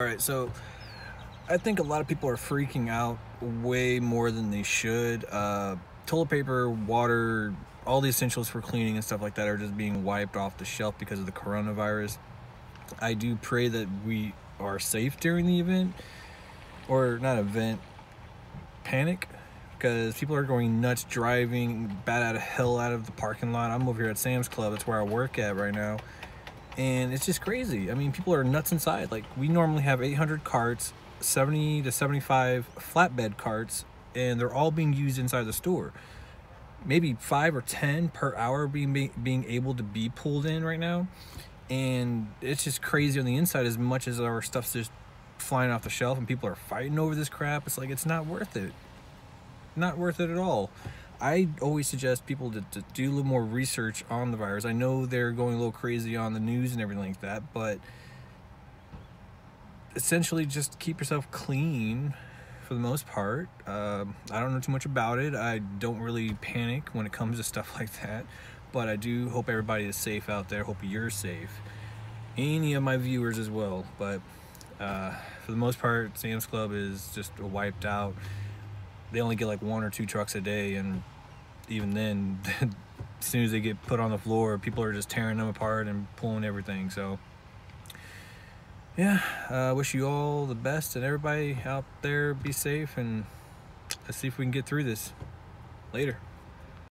All right, so I think a lot of people are freaking out way more than they should. Uh, toilet paper, water, all the essentials for cleaning and stuff like that are just being wiped off the shelf because of the coronavirus. I do pray that we are safe during the event, or not event, panic, because people are going nuts driving, bat out of hell out of the parking lot. I'm over here at Sam's Club, that's where I work at right now and it's just crazy. I mean, people are nuts inside. Like we normally have 800 carts, 70 to 75 flatbed carts, and they're all being used inside the store. Maybe five or 10 per hour being being able to be pulled in right now, and it's just crazy on the inside. As much as our stuff's just flying off the shelf and people are fighting over this crap, it's like it's not worth it. Not worth it at all. I always suggest people to, to, do a little more research on the virus. I know they're going a little crazy on the news and everything like that, but essentially just keep yourself clean for the most part. Uh, I don't know too much about it. I don't really panic when it comes to stuff like that, but I do hope everybody is safe out there. Hope you're safe. Any of my viewers as well, but uh, for the most part, Sam's Club is just wiped out they only get like one or two trucks a day and even then as soon as they get put on the floor people are just tearing them apart and pulling everything so. Yeah i uh, wish you all the best and everybody out there be safe and let's see if we can get through this. Later